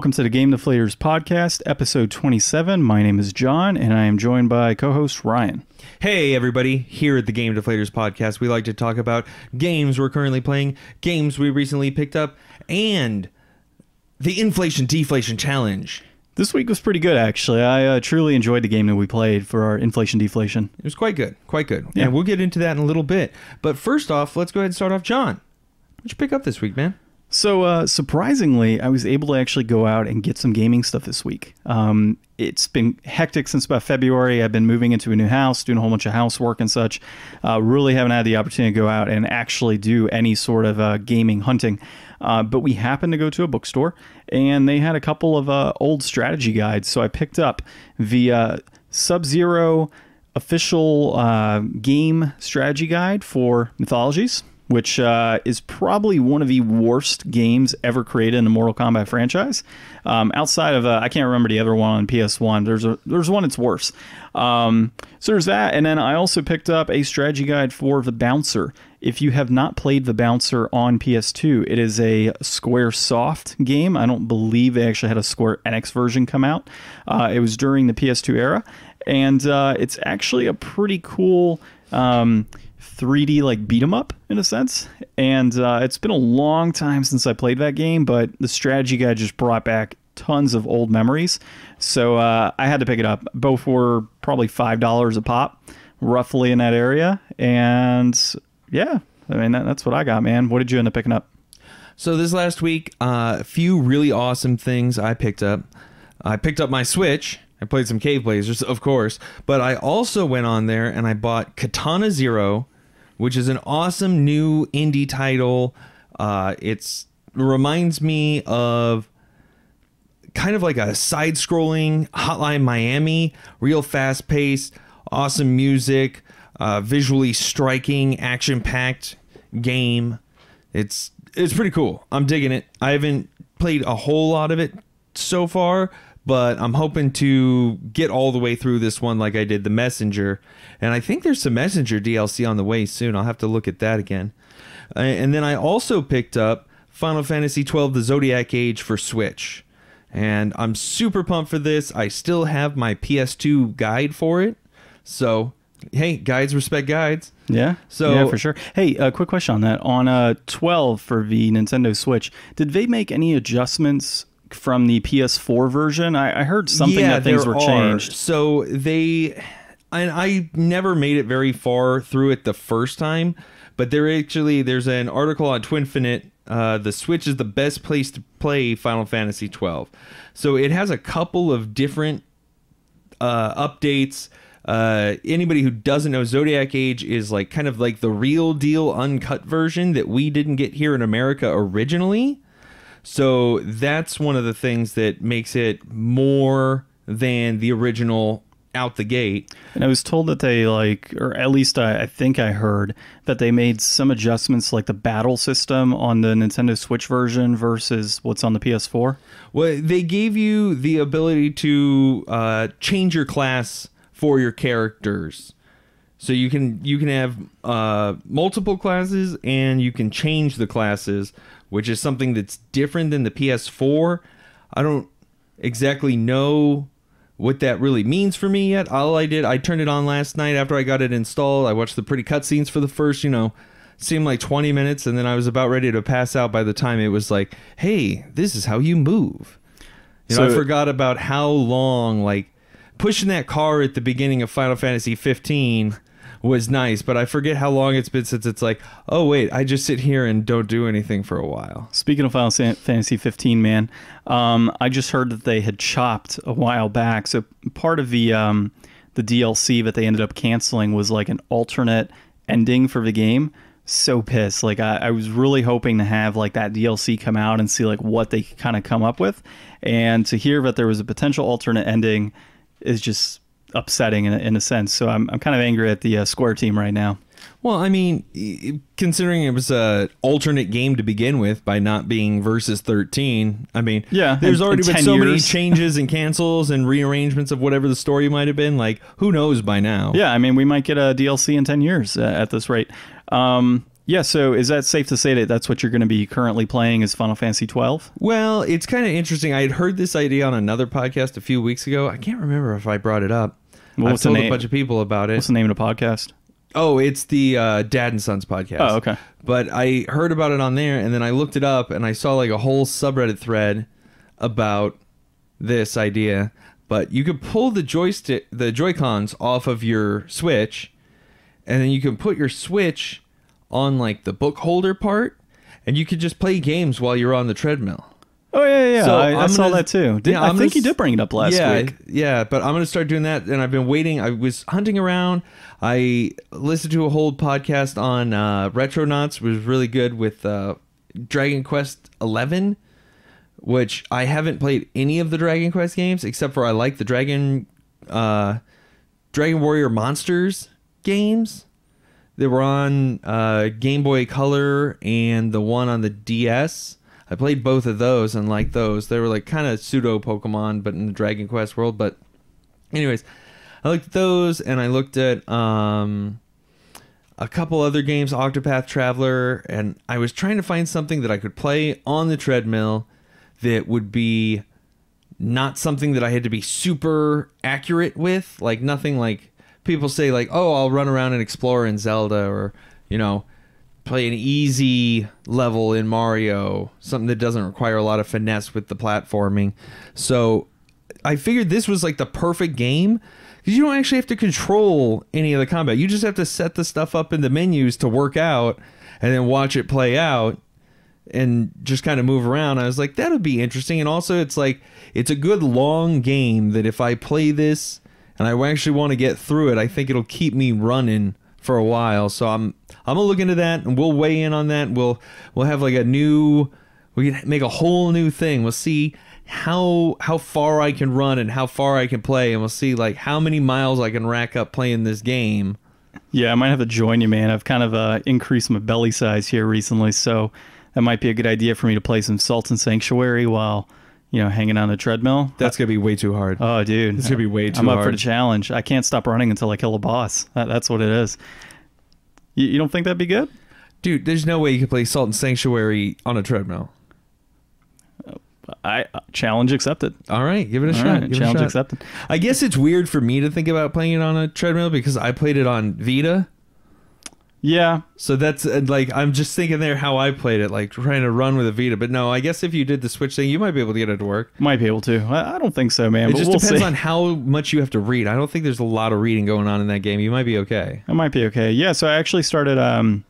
Welcome to the Game Deflators podcast, episode 27. My name is John, and I am joined by co host Ryan. Hey, everybody. Here at the Game Deflators podcast, we like to talk about games we're currently playing, games we recently picked up, and the inflation deflation challenge. This week was pretty good, actually. I uh, truly enjoyed the game that we played for our inflation deflation. It was quite good, quite good. Yeah. And we'll get into that in a little bit. But first off, let's go ahead and start off. John, what'd you pick up this week, man? So, uh, surprisingly, I was able to actually go out and get some gaming stuff this week. Um, it's been hectic since about February. I've been moving into a new house, doing a whole bunch of housework and such. Uh, really haven't had the opportunity to go out and actually do any sort of uh, gaming hunting. Uh, but we happened to go to a bookstore and they had a couple of uh, old strategy guides. So I picked up the uh, Sub Zero official game strategy guide for mythologies which uh, is probably one of the worst games ever created in the Mortal Kombat franchise. Um, outside of, uh, I can't remember the other one on PS1. There's a there's one that's worse. Um, so there's that, and then I also picked up a strategy guide for the Bouncer. If you have not played the Bouncer on PS2, it is a Square Soft game. I don't believe they actually had a Square Enix version come out. Uh, it was during the PS2 era, and uh, it's actually a pretty cool. Um, 3D like beat 'em up in a sense. And uh, it's been a long time since I played that game, but the strategy guide just brought back tons of old memories. So uh, I had to pick it up. Both were probably five dollars a pop, roughly in that area. And yeah, I mean that, that's what I got, man. What did you end up picking up? So this last week, uh, a few really awesome things I picked up. I picked up my Switch. I played some Cave Blazers, of course, but I also went on there and I bought Katana Zero, which is an awesome new indie title. Uh, it's reminds me of kind of like a side-scrolling Hotline Miami, real fast-paced, awesome music, uh, visually striking, action-packed game. It's it's pretty cool. I'm digging it. I haven't played a whole lot of it so far, but I'm hoping to get all the way through this one like I did the Messenger. And I think there's some Messenger DLC on the way soon. I'll have to look at that again. Uh, and then I also picked up Final Fantasy XII The Zodiac Age for Switch. And I'm super pumped for this. I still have my PS2 guide for it. So, hey, guides respect guides. Yeah. So- yeah, for sure. Hey, a quick question on that. On uh, 12 for the Nintendo Switch, did they make any adjustments from the PS4 version? I, I heard something that things were are. changed. So they, and I never made it very far through it the first time, but there actually there's an article on Twinfinite. Uh, the Switch is the best place to play Final Fantasy XII, So it has a couple of different uh, updates. Uh, anybody who doesn't know, Zodiac Age is like kind of like the real deal uncut version that we didn't get here in America originally. So that's one of the things that makes it more than the original out the gate. And I was told that they like, or at least I, I think I heard that they made some adjustments, like the battle system on the Nintendo Switch version versus what's on the PS4. Well, they gave you the ability to uh, change your class for your characters. So you can you can have uh, multiple classes and you can change the classes, which is something that's different than the PS4. I don't exactly know what that really means for me yet. All I did, I turned it on last night after I got it installed. I watched the pretty cutscenes for the first, you know, seemed like 20 minutes, and then I was about ready to pass out by the time it was like, hey, this is how you move. You know, So- I forgot about how long, like, pushing that car at the beginning of Final Fantasy 15 was nice, but I forget how long it's been since it's like, oh, wait, I just sit here and don't do anything for a while. Speaking of Final Fantasy 15, man, um, I just heard that they had chopped a while back. So part of the um, the DLC that they ended up canceling was like an alternate ending for the game. So pissed. Like I, I was really hoping to have like that DLC come out and see like what they kind of come up with, and to hear that there was a potential alternate ending is just upsetting in a, in a sense. So I'm I'm kind of angry at the uh, Square team right now. Well, I mean, considering it was a alternate game to begin with by not being versus 13, I mean, Yeah, there's in- already in been 10 so many changes and cancels and rearrangements of whatever the story might have been. Like, who knows by now? Yeah, I mean, we might get a DLC in 10 years uh, at this rate. Um, Yeah, so is that safe to say that that's what you're going to be currently playing is Final Fantasy 12? Well, it's kind of interesting. I had heard this idea on another podcast a few weeks ago. I can't remember if I brought it up. Well, I've told a bunch of people about it. What's the name of the podcast? Oh, it's the uh, Dad and Sons podcast. Oh, okay. But I heard about it on there, and then I looked it up, and I saw like a whole subreddit thread about this idea. But you could pull the joystick, the Joy Cons off of your Switch, and then you can put your Switch on like the book holder part, and you could just play games while you're on the treadmill. Oh yeah, yeah. So I, I I'm saw gonna- that too. Did, Yeah, I think gonna you did bring it up last yeah, week. Yeah, but I'm gonna start doing that, and I've been waiting. I was hunting around. I listened to a whole podcast on uh, Retronauts, it was really good with uh, Dragon Quest Eleven, which I haven't played any of the Dragon Quest games except for I like the Dragon uh, Dragon Warrior Monsters games. They were on uh, Game Boy Color and the one on the DS. I played both of those and liked those. They were like kind of pseudo Pokemon, but in the Dragon Quest world. But, anyways, I looked at those and I looked at um, a couple other games, Octopath Traveler, and I was trying to find something that I could play on the treadmill that would be not something that I had to be super accurate with, like nothing like people say like, "Oh, I'll run around and explore in Zelda," or you know, play an easy level in Mario, something that doesn't require a lot of finesse with the platforming. So, I figured this was like the perfect game because you don't actually have to control any of the combat. You just have to set the stuff up in the menus to work out, and then watch it play out and just kind of move around. I was like, that'll be interesting. And also, it's like, it's a good long game that if I play this and I actually want to get through it, I think it'll keep me running for a while. So I'm I'm gonna look into that and we'll weigh in on that. We'll we'll have like a new we can make a whole new thing. We'll see how how far I can run and how far I can play, and we'll see like how many miles I can rack up playing this game. Yeah, I might have to join you, man. I've kind of uh, increased my belly size here recently, so that might be a good idea for me to play some Salt and Sanctuary while you know hanging on the treadmill. That's gonna be way too hard. Oh, dude, It's gonna be way too hard. I'm up for the challenge. I can't stop running until I kill a boss. That, that's what it is. You, you don't think that'd be good? Dude, there's no way you could play Salt and Sanctuary on a treadmill. I uh, challenge accepted. All right, give it a All shot. right, give it a challenge shot. accepted. I guess it's weird for me to think about playing it on a treadmill because I played it on Vita. Yeah, So that's uh, like I'm just thinking there how I played it, like trying to run with a Vita. But no, I guess if you did the Switch thing, you might be able to get it to work. might be able to. I, I don't think so, man. It but just we'll depends see. on how much you have to read. I don't think there's a lot of reading going on in that game. You might be okay. It might be okay. Yeah, so I actually started. Um,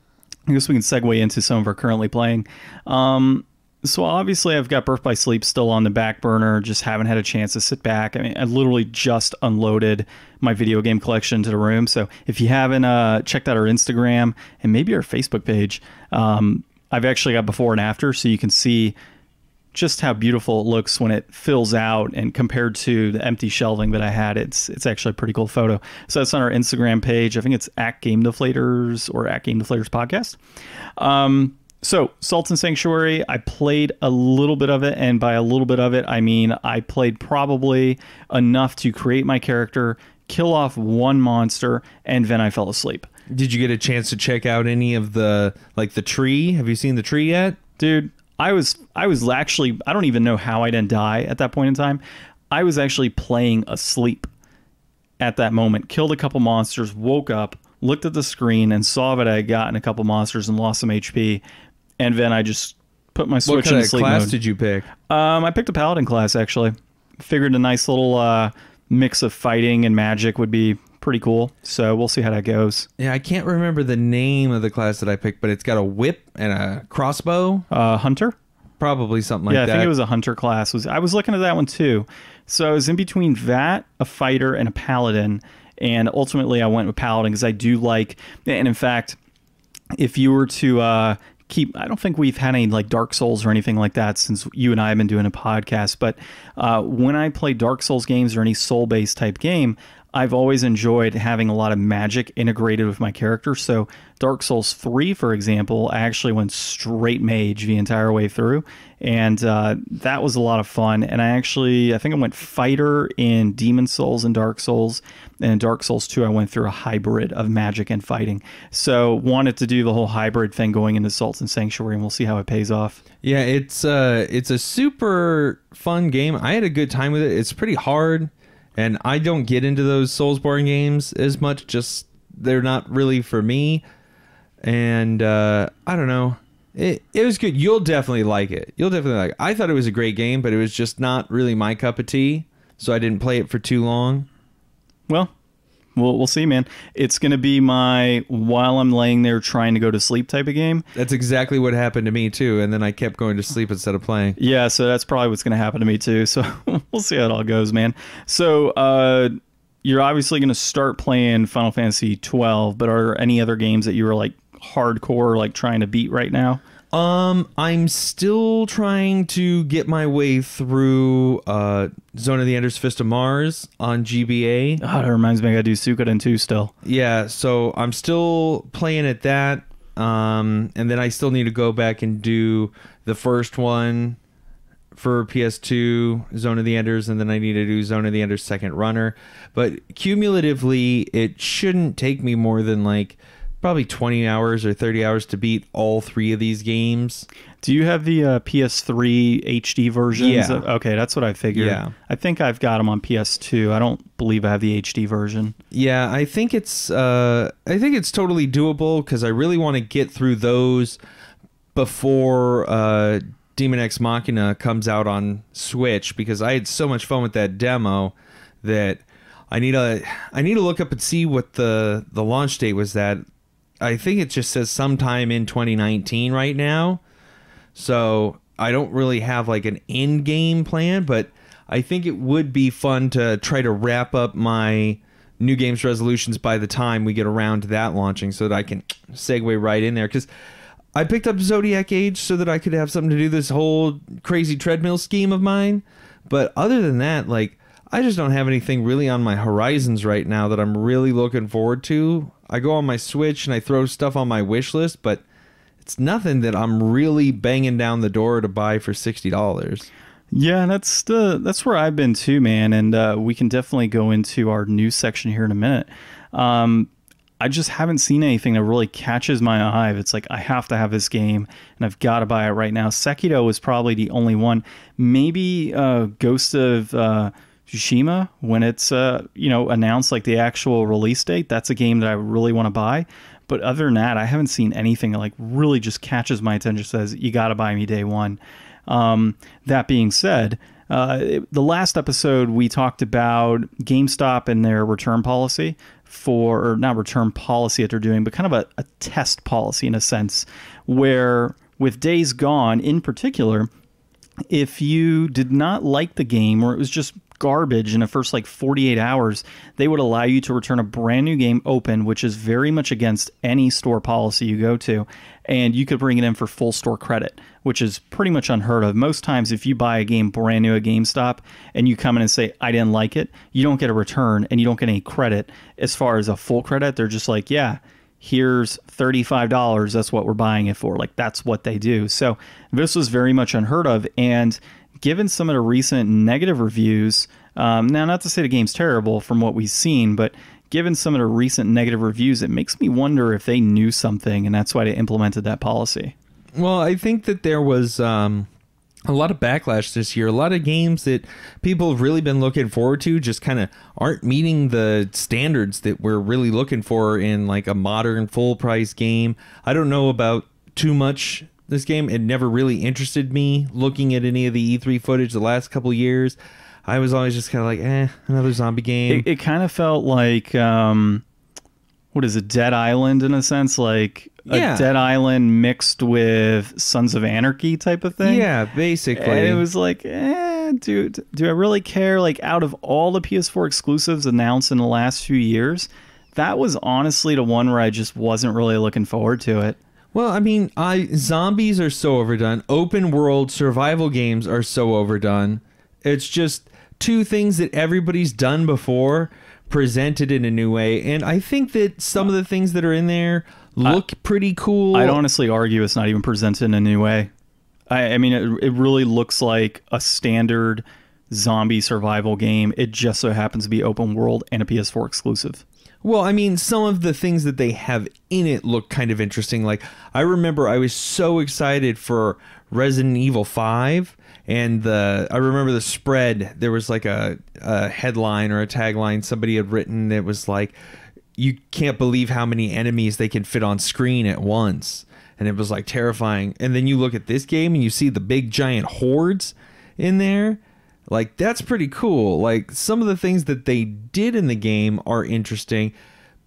I guess we can segue into some of our currently playing. Um, so obviously, I've got Birth by Sleep still on the back burner. Just haven't had a chance to sit back. I mean, I literally just unloaded my video game collection to the room. So if you haven't uh, checked out our Instagram and maybe our Facebook page, um, I've actually got before and after, so you can see just how beautiful it looks when it fills out and compared to the empty shelving that I had, it's it's actually a pretty cool photo. So that's on our Instagram page. I think it's at Game Deflators or at Game Deflators Podcast. Um, so Salt and Sanctuary, I played a little bit of it, and by a little bit of it, I mean I played probably enough to create my character, kill off one monster, and then I fell asleep. Did you get a chance to check out any of the like the tree? Have you seen the tree yet? dude i was i was actually i don't even know how i didn't die at that point in time i was actually playing asleep at that moment killed a couple monsters woke up looked at the screen and saw that i had gotten a couple monsters and lost some hp and then i just put my What switch kind in of sleep class mode. did you pick? um i picked a paladin class actually figured a nice little uh mix of fighting and magic would be pretty cool so we'll see how that goes Yeah, I can't remember the name of the class that I picked, but it's got a whip and a crossbow, uh hunter probably something like yeah, that. Yeah, I think it was a hunter class. Was I was looking at that one too. So I was in between that, a fighter, and a paladin, and ultimately I went with paladin because I do like. And in fact, if you were to uh, keep, I don't think we've had any like Dark Souls or anything like that since you and I have been doing a podcast. But uh, when I play Dark Souls games or any soul based type game, I've always enjoyed having a lot of magic integrated with my character. So, Dark Souls 3, for example, I actually went straight mage the entire way through. And uh, that was a lot of fun. And I actually, I think I went fighter in Demon's Souls and Dark Souls. And in Dark Souls 2, I went through a hybrid of magic and fighting. So, wanted to do the whole hybrid thing going into Salts and Sanctuary, and we'll see how it pays off. Yeah, it's uh it's a super fun game. I had a good time with it. It's pretty hard, and I don't get into those Soulsborne games as much. Just they're not really for me. And uh, I don't know. It it was good. You'll definitely like it. You'll definitely like. It. I thought it was a great game, but it was just not really my cup of tea. So I didn't play it for too long. Well, we'll, we'll see, man. It's going to be my while I'm laying there trying to go to sleep type of game. That's exactly what happened to me too. And then I kept going to sleep instead of playing. Yeah, so that's probably what's going to happen to me too. So we'll see how it all goes, man. So uh, you're obviously going to start playing Final Fantasy 12, but are there any other games that you were like hardcore, like trying to beat right now? Um, I'm still trying to get my way through uh, Zone of the Enders Fist of Mars on GBA. Oh, that reminds me, I got to do Suikoden 2 still. Yeah, so I'm still playing at that. Um, and then I still need to go back and do the first one for PS2, Zone of the Enders, and then I need to do Zone of the Enders Second Runner. But cumulatively, it shouldn't take me more than like probably 20 hours or 30 hours to beat all three of these games. Do you have the uh, PS3 HD versions? Yeah. of- okay, that's what I figured. Yeah. I think I've got them on PS2. I don't believe I have the HD version. Yeah, I think it's uh I think it's totally doable cuz I really want to get through those before uh Daemon X Machina comes out on Switch because I had so much fun with that demo that I need to I need to look up and see what the the launch date was that I think it just says sometime in 2019 right now. So I don't really have like an end game plan, but I think it would be fun to try to wrap up my new games resolutions by the time we get around to that launching so that I can segue right in there. Because I picked up Zodiac Age so that I could have something to do this whole crazy treadmill scheme of mine. But other than that, like, I just don't have anything really on my horizons right now that I'm really looking forward to. I go on my Switch and I throw stuff on my wish list, but it's nothing that I'm really banging down the door to buy for sixty dollars. Yeah, that's the that's where I've been too, man. And uh, we can definitely go into our news section here in a minute. Um, I just haven't seen anything that really catches my eye. It's like I have to have this game, and I've got to buy it right now. Sekiro is probably the only one. Maybe uh, Ghost of uh, Tsushima when it's uh, you know announced like the actual release date. That's a game that I really want to buy. But other than that, I haven't seen anything that like really just catches my attention. Says you got to buy me day one. Um, that being said, uh, it- the last episode we talked about GameStop and their return policy for, or not return policy that they're doing, but kind of a, a test policy in a sense, where with Days Gone in particular, if you did not like the game or it was just garbage in the first like 48 hours, they would allow you to return a brand new game open, which is very much against any store policy you go to. And you could bring it in for full store credit, which is pretty much unheard of. Most times, if you buy a game brand new at GameStop and you come in and say, I didn't like it, you don't get a return and you don't get any credit. As far as a full credit, they're just like, yeah, here's $35 that's what we're buying it for like that's what they do so this was very much unheard of and given some of the recent negative reviews um, now not to say the game's terrible from what we've seen but given some of the recent negative reviews it makes me wonder if they knew something and that's why they implemented that policy Well, I think that there was um, a lot of backlash this year. A lot of games that people have really been looking forward to just kind of aren't meeting the standards that we're really looking for in like a modern full price game. I don't know about too much this game. It never really interested me looking at any of the E3 footage the last couple years. I was always just kind of like, eh, another zombie game. it, it kind of felt like um, what is it dead island in a sense like a Yeah. dead island mixed with sons of anarchy type of thing yeah, basically. And it was like, eh, dude, do I really care? Like, out of all the PS4 exclusives announced in the last few years, that was honestly the one where I just wasn't really looking forward to it. Well, I mean, I zombies are so overdone. Open world survival games are so overdone. It's just two things that everybody's done before, presented in a new way. And I think that some of the things that are in there look pretty cool. I'd honestly argue it's not even presented in a new way. I, I mean, it, it really looks like a standard zombie survival game. It just so happens to be open world and a PS4 exclusive. Well, I mean, some of the things that they have in it look kind of interesting. Like, I remember I was so excited for Resident Evil 5 and the I remember the spread. There was like a, a headline or a tagline somebody had written that was like you can't believe how many enemies they can fit on screen at once. And it was like terrifying. And then you look at this game and you see the big giant hordes in there like that's pretty cool. Like some of the things that they did in the game are interesting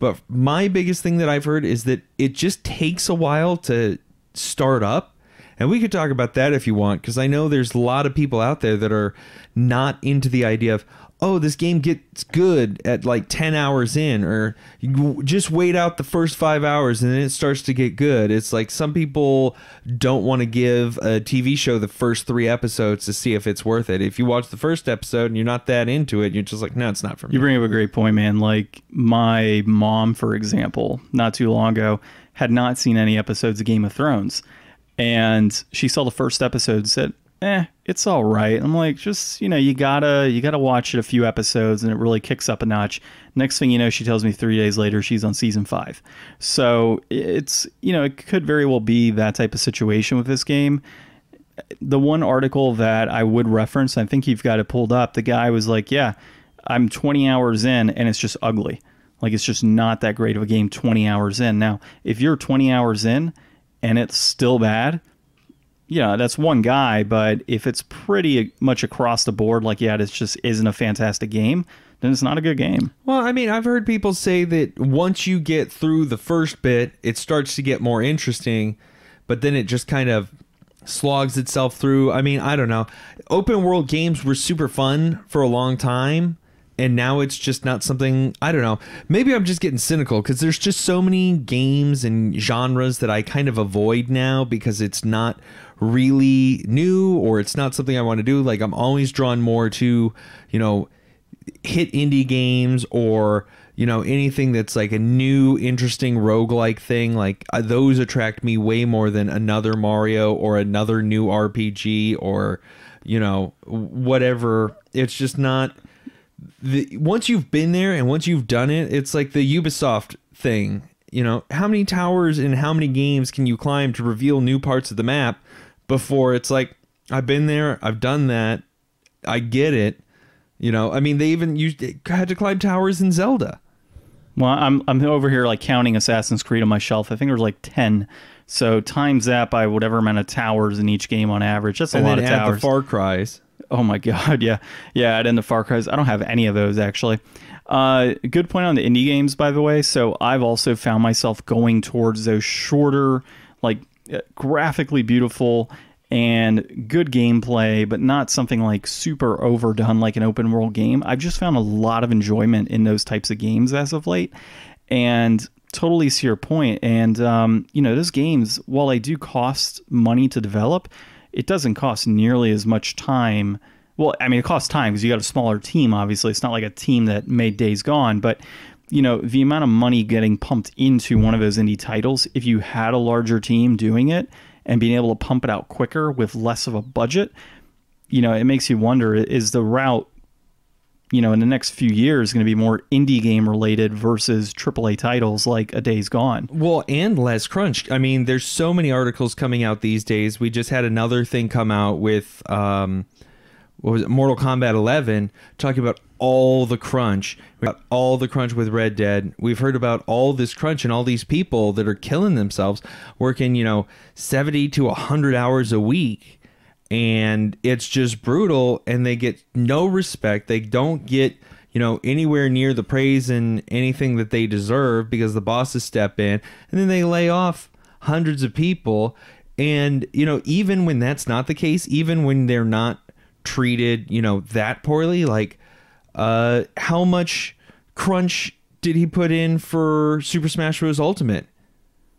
but my biggest thing that I've heard is that it just takes a while to start up and we could talk about that if you want, because I know there's a lot of people out there that are not into the idea of, oh, this game gets good at like 10 hours in, or you just wait out the first five hours and then it starts to get good. It's like some people don't want to give a TV show the first three episodes to see if it's worth it. If you watch the first episode and you're not that into it, you're just like, no, it's not for me. You bring up a great point, man. Like my mom, for example, not too long ago, had not seen any episodes of Game of Thrones and she saw the first episode and said eh it's all right. I'm like just you know you gotta you gotta watch it a few episodes and it really kicks up a notch. Next thing you know she tells me three days later she's on season five. So it's you know it could very well be that type of situation with this game. The one article that i would reference i think you've got it pulled up the guy was like yeah i'm 20 hours in and it's just ugly. Like it's just not that great of a game 20 hours in. Now if you're 20 hours in and it's still bad, yeah, that's one guy. But if it's pretty much across the board, like, yeah, this just isn't a fantastic game, then it's not a good game. Well, I mean, I've heard people say that once you get through the first bit, it starts to get more interesting, but then it just kind of slogs itself through. I mean, I don't know. Open world games were super fun for a long time and now it's just not something I don't know. Maybe I'm just getting cynical because there's just so many games and genres that I kind of avoid now because it's not really new or it's not something I want to do. Like I'm always drawn more to, you know, hit indie games or you know anything that's like a new interesting roguelike thing like uh, those attract me way more than another Mario or another new RPG or you know whatever it's just not the once you've been there and once you've done it, it's like the Ubisoft thing. You know, how many towers and how many games can you climb to reveal new parts of the map before it's like I've been there, I've done that, I get it. You know, I mean, they even used had to climb towers in Zelda. Well, I'm I'm over here like counting Assassin's Creed on my shelf. I think there's like ten. So times that by whatever amount of towers in each game on average. That's a and lot of towers. The Far Cries. Oh my god, yeah, yeah. And in the Far Cries. I don't have any of those actually. Uh, good point on the indie games, by the way. So I've also found myself going towards those shorter, like graphically beautiful and good gameplay, but not something like super overdone like an open world game. I've just found a lot of enjoyment in those types of games as of late, and totally see your point. And um, you know, those games, while they do cost money to develop it doesn't cost nearly as much time. Well, I mean, it costs time because you got a smaller team. Obviously, it's not like a team that made Days Gone, but you know the amount of money getting pumped into one of those indie titles. If you had a larger team doing it and being able to pump it out quicker with less of a budget, you know, it makes you wonder: is the route you know, in the next few years going to be more indie game related versus AAA titles like A Day's Gone. Well, and less crunch. I mean, there's so many articles coming out these days. We just had another thing come out with um, what was it, Mortal Kombat 11, talking about all the crunch. We got all the crunch with Red Dead. We've heard about all this crunch and all these people that are killing themselves working, you know, 70 to 100 hours a week and it's just brutal and they get no respect they don't get you know anywhere near the praise and anything that they deserve because the bosses step in and then they lay off hundreds of people and you know even when that's not the case even when they're not treated you know that poorly like uh how much crunch did he put in for super smash bros. Ultimate?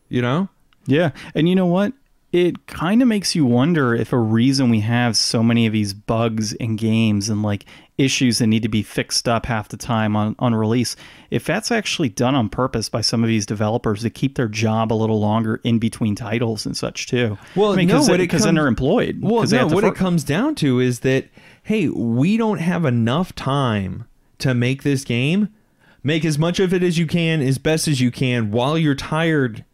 You know? Yeah and you know what it kind of makes you wonder if a reason we have so many of these bugs in games and like issues that need to be fixed up half the time on, on release, if that's actually done on purpose by some of these developers to keep their job a little longer in between titles and such too. Well, I mean, no, because then they're employed. Well, no, what it comes down to is that hey, we don't have enough time to make this game. Make as much of it as you can, as best as you can, while you're tired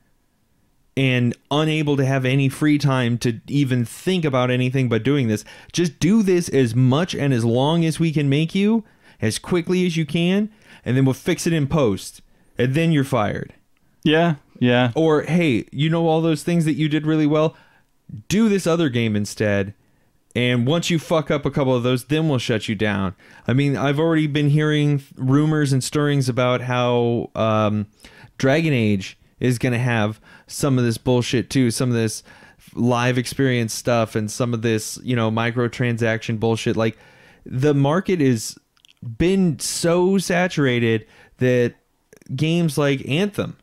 and unable to have any free time to even think about anything but doing this. Just do this as much and as long as we can make you, as quickly as you can, and then we'll fix it in post. And then you're fired. yeah, yeah. Or hey, you know all those things that you did really well? Do this other game instead. And once you fuck up a couple of those, then we'll shut you down. I mean, I've already been hearing rumors and stirrings about how um, Dragon Age is going to have some of this bullshit too, some of this live experience stuff, and some of this, you know, microtransaction bullshit. Like, the market is been so saturated that games like Anthem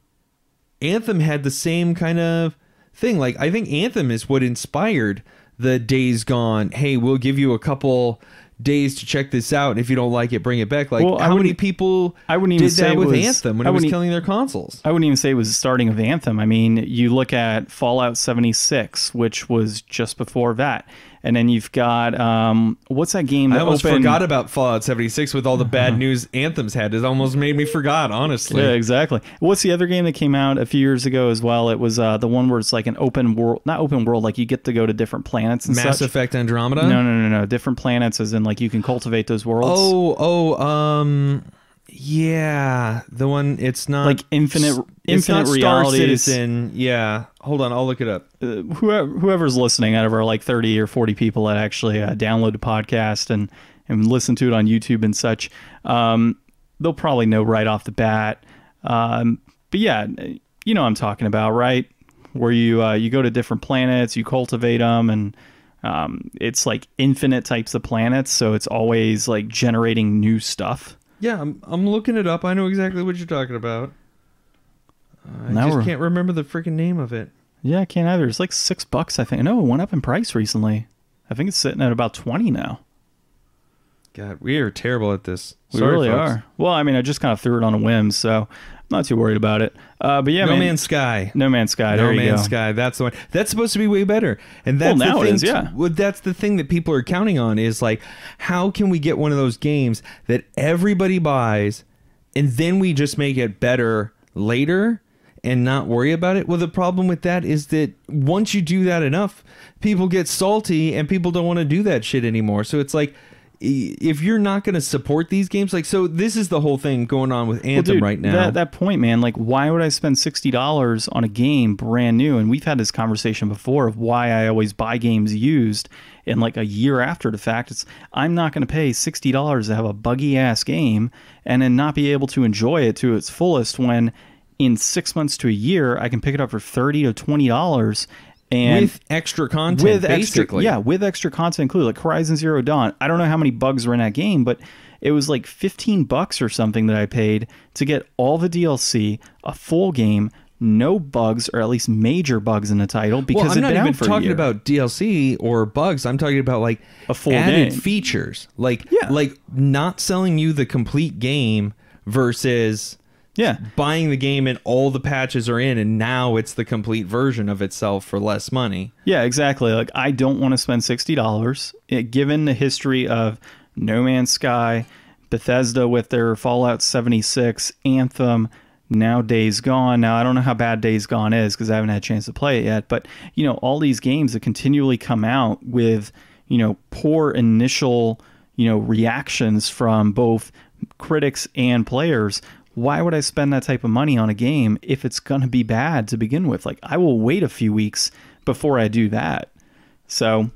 Anthem had the same kind of thing. Like I think Anthem is what inspired the Days Gone. Hey, we'll give you a couple days to check this out, and if you don't like it, bring it back. Like Well, how many people I wouldn't even did say that with was- Anthem when I it was killing their consoles? I wouldn't even say it was the starting of Anthem. I mean, you look at Fallout 76, which was just before that. And then you've got um, what's that game? I almost opened- forgot about Fallout 76 with all the bad news Anthem's had. It almost made me forgot, honestly. Yeah, exactly. What's the other game that came out a few years ago as well? It was uh, the one where it's like an open world, not open world, like you get to go to different planets and Mass such. Effect Andromeda. No, no, no, no. Different planets, as in like you can cultivate those worlds. Oh, oh, um, yeah, the one. It's not Like infinite- infinite realities. Citizen. Yeah, hold on, I'll look it up. uh, whoever, whoever's listening out of our like 30 or 40 people that actually uh, download the podcast and, and listen to it on YouTube and such, um, they'll probably know right off the bat. Um, but yeah, you know what I'm talking about, right? Where you uh, you go to different planets, you cultivate them, and um, it's like infinite types of planets, so it's always like generating new stuff. Yeah, I'm, I'm looking it up. I know exactly what you're talking about. I Now just we're- can't remember the freaking name of it. Yeah, I can't either. It's like six bucks, I think. No, it went up in price recently. I think it's sitting at about 20 now. God, we are terrible at this. We Sorry, really folks. are. Well, I mean, I just kind of threw it on a whim, so not too worried about it. Uh, but yeah, no man, Man's Sky. No Man's Sky. No there you Man's go. Sky. That's the one. That's supposed to be way better. And that's Well, now the it thing. is, yeah. Well, that's the thing that people are counting on is like, how can we get one of those games that everybody buys, and then we just make it better later and not worry about it? Well, the problem with that is that once you do that enough, people get salty and people don't want to do that shit anymore. So it's like. If you're not going to support these games, like so, this is the whole thing going on with Well, Anthem dude, right now. That, that point, man, like, why would I spend sixty dollars on a game brand new? And we've had this conversation before of why I always buy games used in like a year after the fact. It's I'm not going to pay sixty dollars to have a buggy ass game and then not be able to enjoy it to its fullest when in six months to a year I can pick it up for thirty to twenty dollars. And with extra content, with basically. extra yeah with extra content included like horizon zero dawn i don't know how many bugs were in that game but it was like 15 bucks or something that i paid to get all the dlc a full game no bugs or at least major bugs in the title because well, I'm not even out for a talking about DLC or bugs. I'm talking about like A full added game. features, like Yeah. like not selling you the complete game versus yeah buying the game and all the patches are in, and now it's the complete version of itself for less money. Yeah, exactly. Like I don't want to spend sixty dollars. Eh, given the history of No Man's Sky, Bethesda with their Fallout seventy six, Anthem, now Days Gone. Now I don't know how bad Days Gone is because I haven't had a chance to play it yet. But you know, all these games that continually come out with you know poor initial you know reactions from both critics and players why would I spend that type of money on a game if it's going to be bad to begin with? Like, I will wait a few weeks before I do that. So,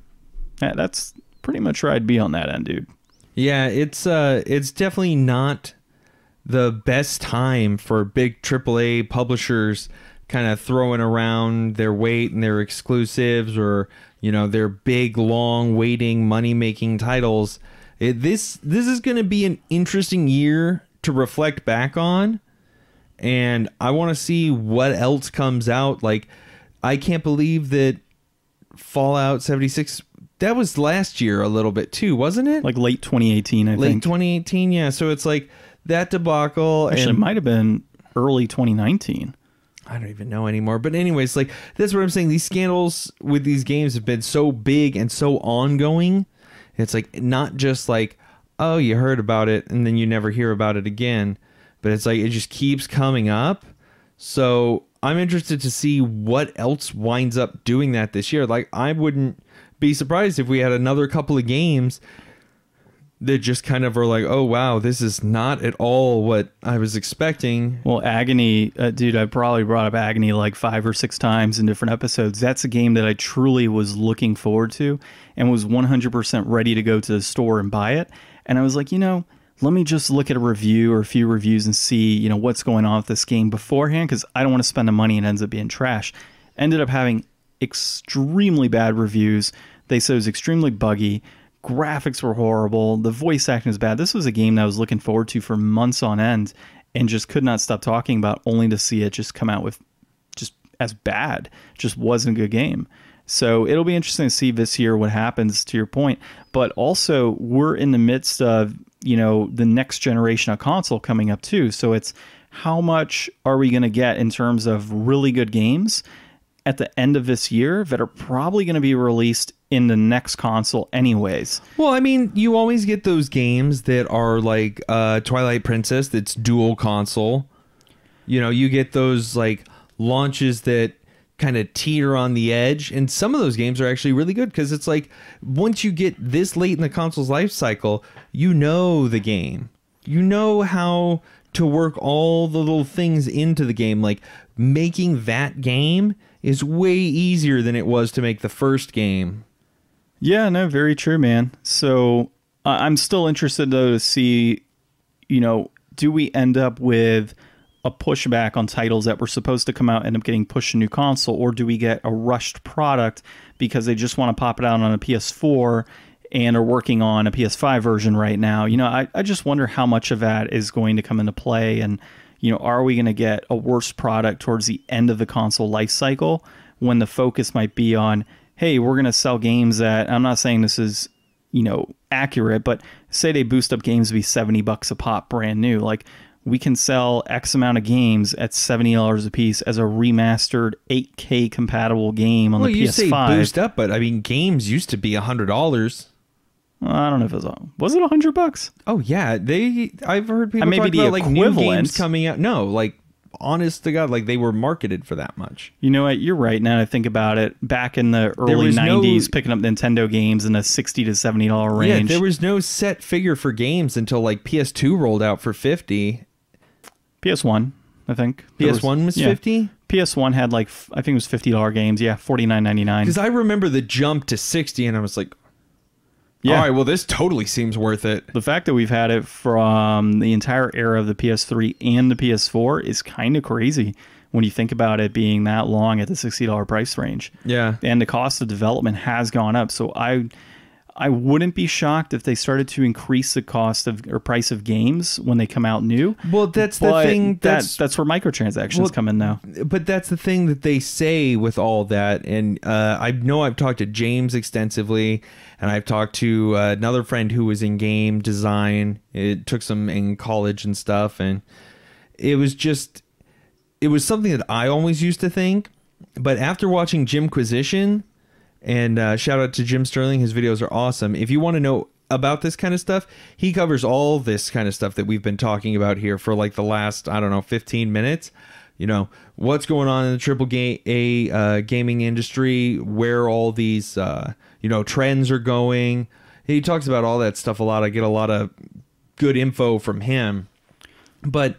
yeah, that's pretty much where I'd be on that end, dude. Yeah, it's uh, it's definitely not the best time for big AAA publishers kind of throwing around their weight and their exclusives or you know their big long waiting money making titles. It, this this is going to be an interesting year to reflect back on and I want to see what else comes out like I can't believe that Fallout 76 that was last year a little bit too, wasn't it? Like late 2018, I think. late 2018, yeah. So it's like that debacle Actually, it might have been early 2019. I don't even know anymore. But anyways, like that's what I'm saying. These scandals with these games have been so big and so ongoing. It's like not just like, oh, you heard about it and then you never hear about it again. But it's like it just keeps coming up. So I'm interested to see what else winds up doing that this year. Like I wouldn't be surprised if we had another couple of games that just kind of are like, oh wow, this is not at all what I was expecting. Well, Agony, uh, dude, I probably brought up Agony like five or six times in different episodes. That's a game that I truly was looking forward to and was 100% ready to go to the store and buy it. And I was like, you know, let me just look at a review or a few reviews and see, you know, what's going on with this game beforehand because I don't want to spend the money and ends up being trash. Ended up having extremely bad reviews. They said it was extremely buggy. Graphics were horrible. The voice acting was bad. This was a game that I was looking forward to for months on end and just could not stop talking about, only to see it just come out with just as bad. Just wasn't a good game. So it'll be interesting to see this year what happens to your point. But also, we're in the midst of, you know, the next generation of console coming up too. So it's how much are we going to get in terms of really good games at the end of this year that are probably going to be released in the next console anyways. Well, I mean, you always get those games that are like uh, Twilight Princess that's dual console. You know, you get those like launches that kind of teeter on the edge and some of those games are actually really good because it's like once you get this late in the console's life cycle, you know the game. You know how to work all the little things into the game like making that game is way easier than it was to make the first game. Yeah, no, very true, man. So I'm still interested though to see, you know, do we end up with a pushback on titles that were supposed to come out end up getting pushed to new console, or do we get a rushed product because they just want to pop it out on a PS4 and are working on a PS5 version right now? You know, I, I just wonder how much of that is going to come into play and you know, are we going to get a worse product towards the end of the console life cycle when the focus might be on, hey, we're going to sell games that I'm not saying this is, you know, accurate, but say they boost up games to be 70 bucks a pop brand new. Like we can sell X amount of games at $70 a piece as a remastered 8K compatible game on well, the you PS5. say boost up, but I mean, games used to be $100. I don't know if it was was it a hundred bucks. Oh yeah, they. I've heard people Uh, maybe talk about like new games coming out. No, like honest to God, like they were marketed for that much. You know what? You're right. Now I think about it, back in the early was no- '90s, picking up Nintendo games in a sixty to seventy dollar range. Yeah, there was no set figure for games until like PS2 rolled out for fifty. PS1, I think. There PS1 was yeah. fifty. PS1 had like I think it was fifty dollar games. Yeah, forty nine ninety nine. Because I remember the jump to sixty, and I was like, Yeah. all right, well this totally seems worth it. The fact that we've had it from the entire era of the PS3 and the PS4 is kind of crazy when you think about it being that long at the sixty dollar price range. Yeah. and the cost of development has gone up. So I I wouldn't be shocked if they started to increase the cost of or price of games when they come out new. Well, that's the But thing. that, That's that's where microtransactions Well, come in now. but that's the thing that they say with all that and uh, i know i've talked to james extensively and i've talked to uh, another friend who was in game design it took some in college and stuff and it was just it was something that i always used to think but after watching jimquisition and uh, shout out to jim sterling. His videos are awesome. If you want to know about this kind of stuff he covers all this kind of stuff that we've been talking about here for like the last i don't know 15 minutes. You know what's going on in the triple ga- a uh, gaming industry where all these uh, you know trends are going. He talks about all that stuff a lot. I get a lot of good info from him. But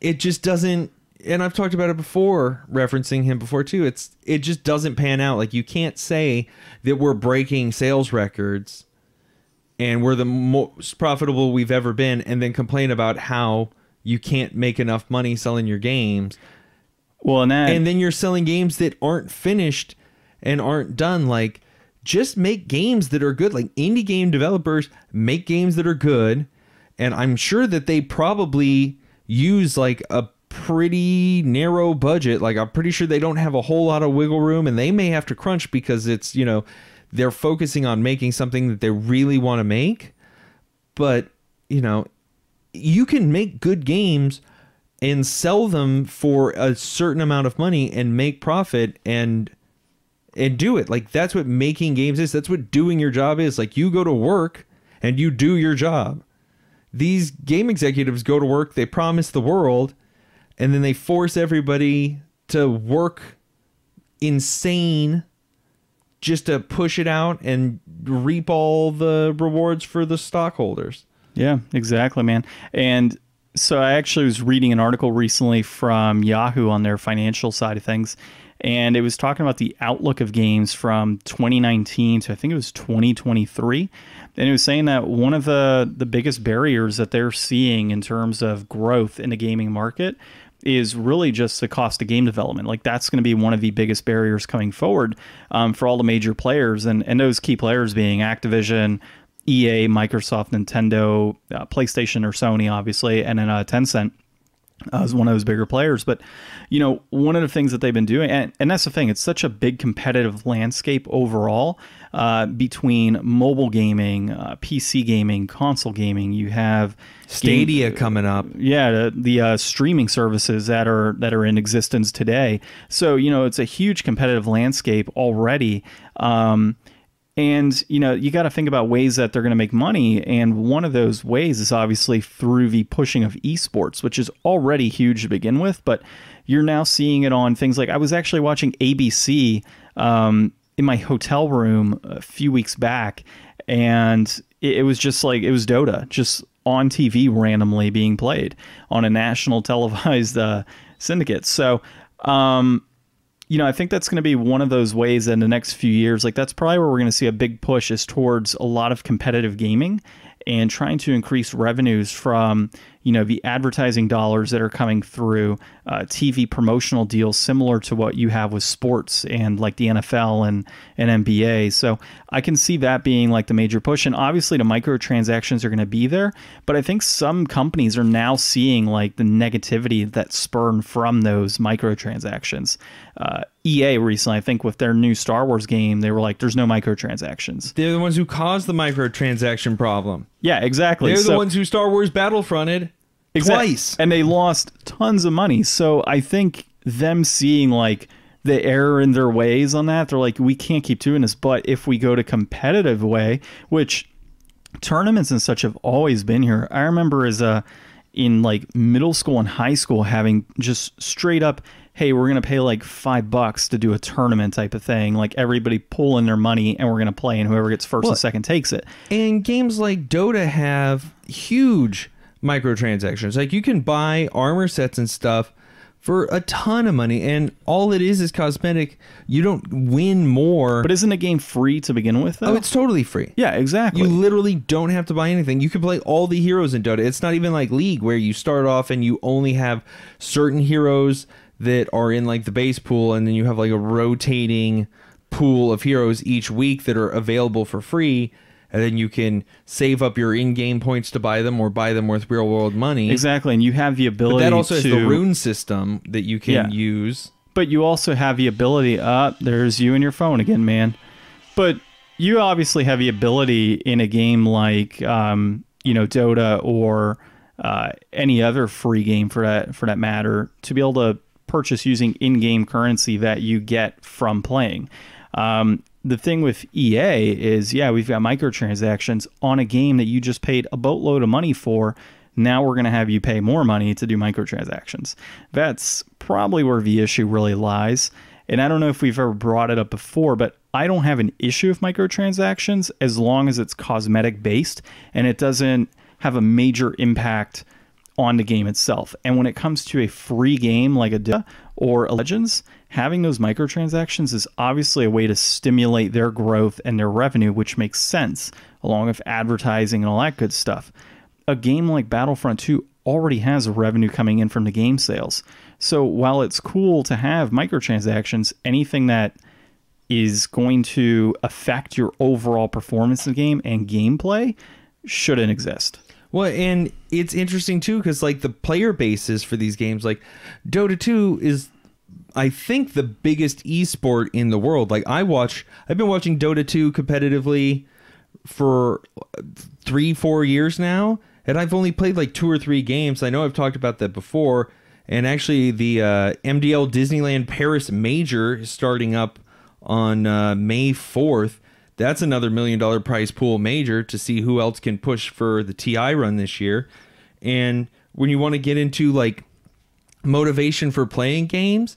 it just doesn't and I've talked about it before referencing him before too it's it just doesn't pan out. Like you can't say that we're breaking sales records and we're the most profitable we've ever been and then complain about how you can't make enough money selling your games. Well, and that and then you're selling games that aren't finished and aren't done. Like just make games that are good. Like indie game developers make games that are good and i'm sure that they probably use like a pretty narrow budget. Like I'm pretty sure they don't have a whole lot of wiggle room and they may have to crunch because it's, you know, they're focusing on making something that they really want to make. But, you know, you can make good games and sell them for a certain amount of money and make profit and and do it. Like that's what making games is. That's what doing your job is. Like you go to work and you do your job. These game executives go to work, they promise the world, and then they force everybody to work insane just to push it out and reap all the rewards for the stockholders. Yeah, exactly, man. And so I actually was reading an article recently from Yahoo on their financial side of things, and it was talking about the outlook of games from 2019 to I think it was 2023, and it was saying that one of the the biggest barriers that they're seeing in terms of growth in the gaming market is really just the cost of game development. Like that's going to be one of the biggest barriers coming forward um, for all the major players, and and those key players being Activision, EA, Microsoft, Nintendo, uh, PlayStation, or Sony, obviously, and then uh, Tencent as one of those bigger players. But you know, one of the things that they've been doing, and, and that's the thing, it's such a big competitive landscape overall uh, between mobile gaming, uh, PC gaming, console gaming. You have Stadia game, coming up. Yeah, the, the uh, streaming services that are that are in existence today. So you know, it's a huge competitive landscape already. Um, and you know, you got to think about ways that they're going to make money, and one of those ways is obviously through the pushing of esports, which is already huge to begin with. But you're now seeing it on things like I was actually watching ABC um, in my hotel room a few weeks back, and it, it was just like it was Dota, just on TV randomly being played on a national televised uh, syndicate. So. Um, you know, I think that's going to be one of those ways in the next few years. Like, that's probably where we're going to see a big push is towards a lot of competitive gaming and trying to increase revenues from you know the advertising dollars that are coming through uh, TV promotional deals similar to what you have with sports and like the NFL and and NBA. So I can see that being like the major push, and obviously the microtransactions are going to be there. But I think some companies are now seeing like the negativity that spurn from those microtransactions. Uh, EA recently, I think, with their new Star Wars game, they were like, "There's no microtransactions." They're the ones who caused the microtransaction problem. Yeah, exactly. They're so, the ones who Star Wars Battlefronted exactly. twice, and they lost tons of money. So I think them seeing like the error in their ways on that, they're like, we can't keep doing this. But if we go to competitive way, which tournaments and such have always been here. I remember as a in like middle school and high school having just straight up hey, we're going to pay like five bucks to do a tournament type of thing. Like everybody pulling their money and we're going to play, and whoever gets first well, and second takes it. And games like Dota have huge microtransactions. Like you can buy armor sets and stuff for a ton of money and all it is is cosmetic. You don't win more. But isn't a game free to begin with though? oh it's totally free. Yeah exactly. You literally don't have to buy anything. You can play all the heroes in dota. It's not even like league where you start off and you only have certain heroes that are in like the base pool and then you have like a rotating pool of heroes each week that are available for free and then you can save up your in-game points to buy them or buy them with real-world money. Exactly, and you have the ability. But that also to, has the rune system that you can yeah. use. But you also have the ability. Uh, there's you and your phone again, man. But you obviously have the ability in a game like um, you know Dota or uh, any other free game for that for that matter to be able to purchase using in-game currency that you get from playing. Um, the thing with EA is, yeah, we've got microtransactions on a game that you just paid a boatload of money for. Now we're going to have you pay more money to do microtransactions. That's probably where the issue really lies. And I don't know if we've ever brought it up before, but I don't have an issue with microtransactions as long as it's cosmetic based and it doesn't have a major impact on the game itself. And when it comes to a free game like a or a Legends, having those microtransactions is obviously a way to stimulate their growth and their revenue, which makes sense, along with advertising and all that good stuff. A game like Battlefront 2 already has revenue coming in from the game sales. So while it's cool to have microtransactions, anything that is going to affect your overall performance in the game and gameplay shouldn't exist. Well, and it's interesting too because like the player bases for these games, like Dota 2 is, I think, the biggest esport in the world. Like I watch, I've been watching Dota 2 competitively for three, four years now, and I've only played like two or three games. I know I've talked about that before. And actually, the uh, MDL Disneyland Paris Major is starting up on uh, May 4th. That's another million dollar prize pool major to see who else can push for the TI run this year. And when you want to get into like motivation for playing games,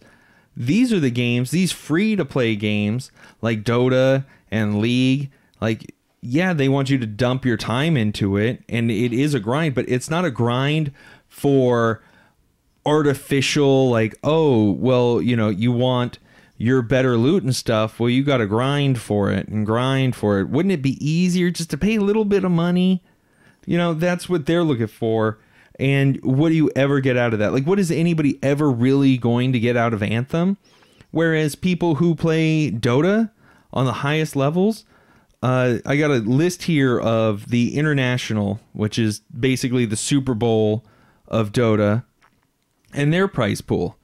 these are the games, these free to play games like Dota and League, like yeah, they want you to dump your time into it and it is a grind, but it's not a grind for artificial like oh, well, you know, you want your better loot and stuff, well, you got to grind for it and grind for it. Wouldn't it be easier just to pay a little bit of money? You know, that's what they're looking for. And what do you ever get out of that? Like, what is anybody ever really going to get out of Anthem? Whereas people who play Dota on the highest levels, uh, I got a list here of the international, which is basically the Super Bowl of Dota, and their prize pool.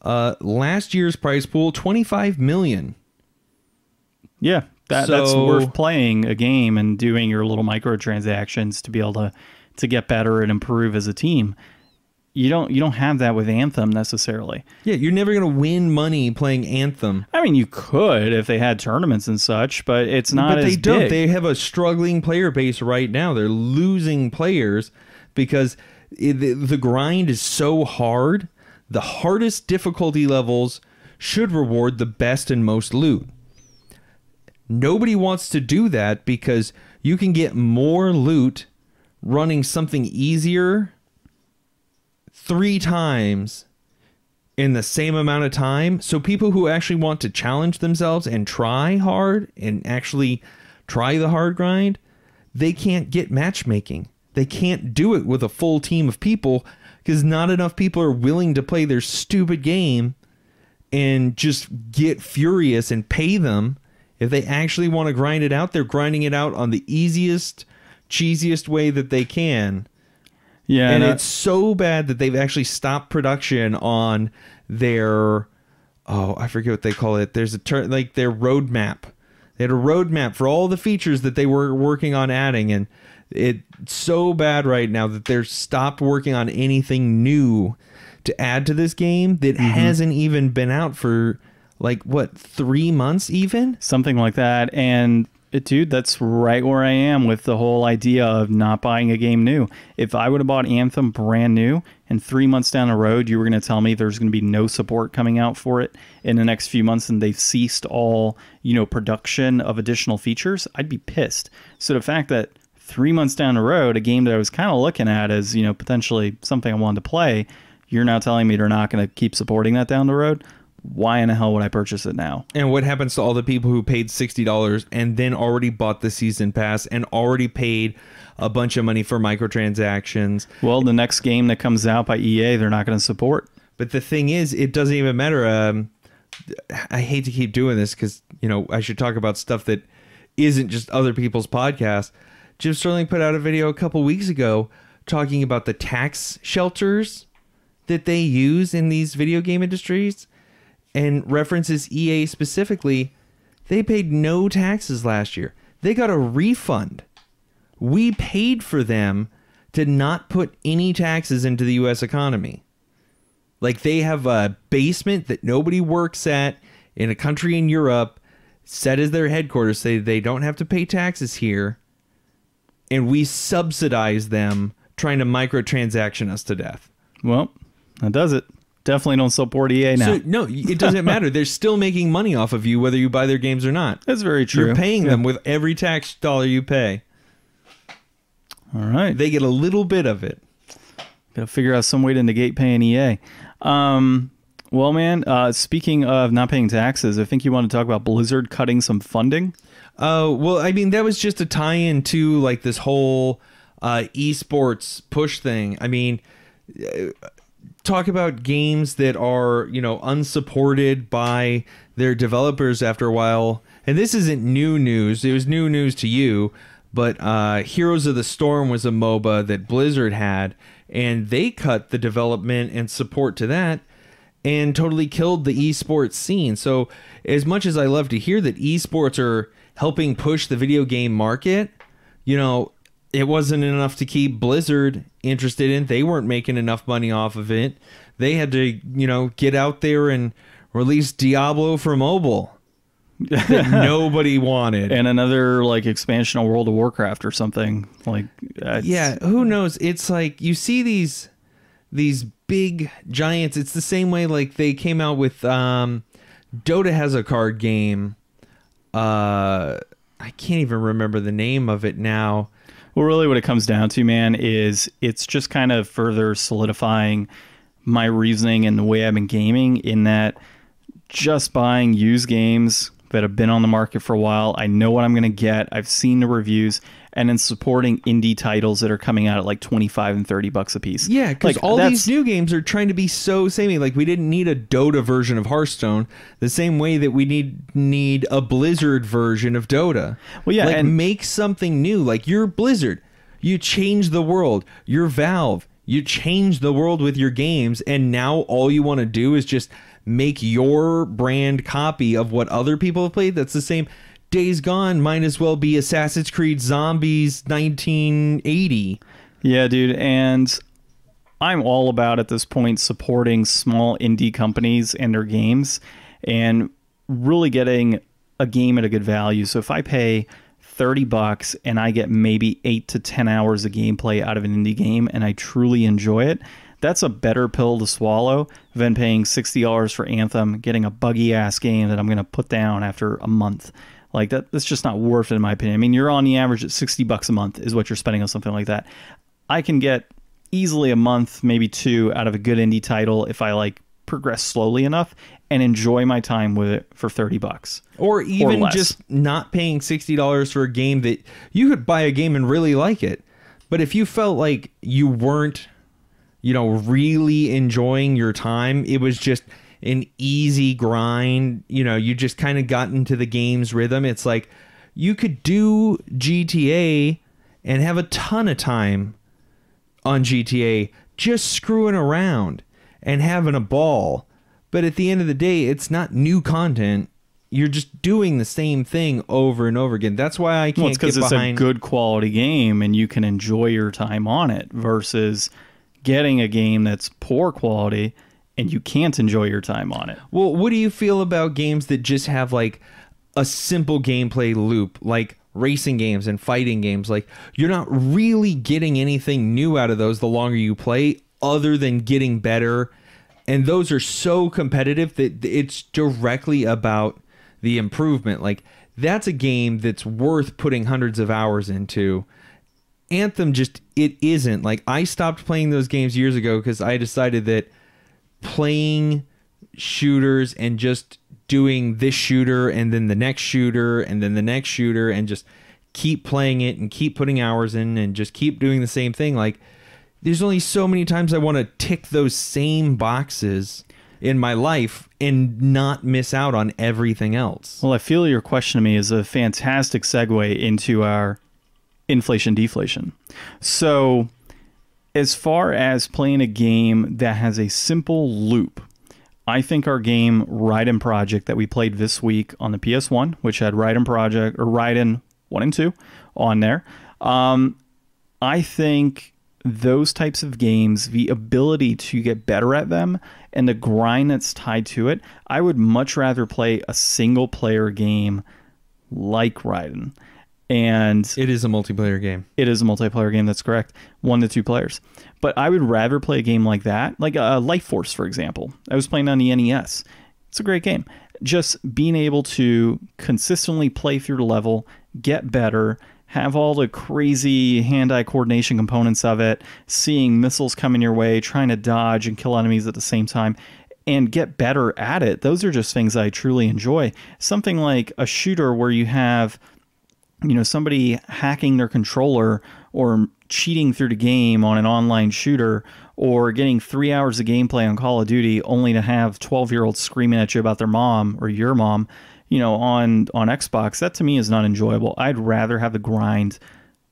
Uh, last year's prize pool, twenty five million. Yeah, that, So- that's worth playing a game and doing your little microtransactions to be able to to get better and improve as a team. You don't you don't have that with Anthem necessarily. Yeah, you're never gonna win money playing Anthem. I mean, you could if they had tournaments and such, but it's not but they don't. big. They have a struggling player base right now. They're losing players because it, the, the grind is so hard. The hardest difficulty levels should reward the best and most loot. Nobody wants to do that because you can get more loot running something easier three times in the same amount of time. So people who actually want to challenge themselves and try hard and actually try the hard grind, they can't get matchmaking. They can't do it with a full team of people because not enough people are willing to play their stupid game and just get furious and pay them. If they actually want to grind it out, they're grinding it out on the easiest, cheesiest way that they can yeah, and it's so bad that they've actually stopped production on their oh I forget what they call it. There's a term like their roadmap. They had a roadmap for all the features that they were working on adding, and it's so bad right now that they're stopped working on anything new to add to this game that mm-hmm. hasn't even been out for like what three months even. something like that. And dude, that's right where I am with the whole idea of not buying a game new. If I would have bought Anthem brand new and three months down the road, you were going to tell me there's going to be no support coming out for it in the next few months and they've ceased all, you know, production of additional features, I'd be pissed. So the fact that three months down the road, a game that I was kind of looking at as, you know, potentially something I wanted to play, you're now telling me they're not going to keep supporting that down the road. Why in the hell would I purchase it now? And what happens to all the people who paid sixty dollars and then already bought the season pass and already paid a bunch of money for microtransactions? Well, the next game that comes out by EA, they're not going to support. But the thing is, it doesn't even matter. Um, I hate to keep doing this because you know I should talk about stuff that isn't just other people's podcasts. Jim Sterling put out a video a couple weeks ago talking about the tax shelters that they use in these video game industries and references EA specifically. They paid no taxes last year. They got a refund. We paid for them to not put any taxes into the US economy. Like they have a basement that nobody works at in a country in Europe, set as their headquarters. Say they don't have to pay taxes here, and we subsidize them trying to microtransaction us to death. Well, that does it. Definitely don't support EA now. So no, it doesn't matter. They're still making money off of you whether you buy their games or not. That's very true. You're paying Yeah. them with every tax dollar you pay. All right. They get a little bit of it. Gotta figure out some way to negate paying EA. Um, well, man, uh, speaking of not paying taxes, I think you want to talk about Blizzard cutting some funding. Oh, well, I mean, that was just a tie in to like this whole uh, esports push thing. I mean, uh, talk about games that are, you know, unsupported by their developers after a while. And this isn't new news, it was new news to you. but uh, Heroes of the Storm was a MOBA that Blizzard had, and they cut the development and support to that and totally killed the esports scene. So, as much as I love to hear that esports are helping push the video game market, you know, it wasn't enough to keep Blizzard interested in. They weren't making enough money off of it. They had to, you know, get out there and release Diablo for mobile that nobody wanted. and another like expansion of World of Warcraft or something like that's- yeah, who knows? It's like you see these these big giants. It's the same way like they came out with um Dota has a card game. Uh I can't even remember the name of it now. Well, really, what it comes down to, man, is it's just kind of further solidifying my reasoning and the way I've been gaming. In that, just buying used games that have been on the market for a while, I know what I'm going to get. I've seen the reviews, and then supporting indie titles that are coming out at like 25 and 30 bucks a piece. Yeah, because Like, all these new games are trying to be so samey. Like we didn't need a Dota version of Hearthstone, the same way that we need need a Blizzard version of Dota. Well, yeah, like and- make something new. Like you're Blizzard, you change the world. You're Valve, you change the world with your games, and now all you want to do is just make your brand copy of what other people have played. That's the same. Days Gone might as well be Assassin's Creed Zombies 1980. Yeah, dude, and I'm all about at this point supporting small indie companies and their games and really getting a game at a good value. So if I pay 30 bucks and I get maybe 8 to 10 hours of gameplay out of an indie game and I truly enjoy it, that's a better pill to swallow than paying $60 for Anthem, getting a buggy ass game that I'm going to put down after a month. Like that that's just not worth it in my opinion. I mean, you're on the average at 60 bucks a month is what you're spending on something like that. I can get easily a month, maybe two out of a good indie title if I like progress slowly enough and enjoy my time with it for 30 bucks. or even less. just not paying $60 for a game that you could buy a game and really like it but if you felt like you weren't you know really enjoying your time it was just an easy grind you know you just kind of got into the game's rhythm it's like you could do GTA and have a ton of time on GTA just screwing around and having a ball. But at the end of the day, it's not new content. You're just doing the same thing over and over again. That's why I can't Well, it's because it's a good quality game and you can enjoy your time on it versus getting a game that's poor quality and you can't enjoy your time on it. Well, what do you feel about games that just have like a simple gameplay loop, like racing games and fighting games? Like you're not really getting anything new out of those the longer you play, other than getting better. And those are so competitive that it's directly about the improvement. Like that's a game that's worth putting hundreds of hours into. Anthem just it isn't. Like I stopped playing those games years ago because I decided that playing shooters and just doing this shooter and then the next shooter and then the next shooter and just keep playing it and keep putting hours in and just keep doing the same thing like there's only so many times I want to tick those same boxes in my life and not miss out on everything else. Well, I feel your question to me is a fantastic segue into our inflation deflation. So, as far as playing a game that has a simple loop, I think our game Raiden Project that we played this week on the PS1, which had Raiden Project or Raiden 1 and 2 on there, um, I think those types of games, the ability to get better at them and the grind that's tied to it, I would much rather play a single player game like Raiden. And It is a multiplayer game. it is a multiplayer game. That's correct. One to two players. But I would rather play a game like that, like uh, Life Force, for example. I was playing on the NES. It's a great game. Just being able to consistently play through the level, get better, have all the crazy hand-eye coordination components of it, seeing missiles coming your way, trying to dodge and kill enemies at the same time, and get better at it. Those are just things I truly enjoy. Something like a shooter where you have you know somebody hacking their controller or cheating through the game on an online shooter or getting three hours of gameplay on call of duty only to have 12 year olds screaming at you about their mom or your mom you know on on xbox that to me is not enjoyable i'd rather have the grind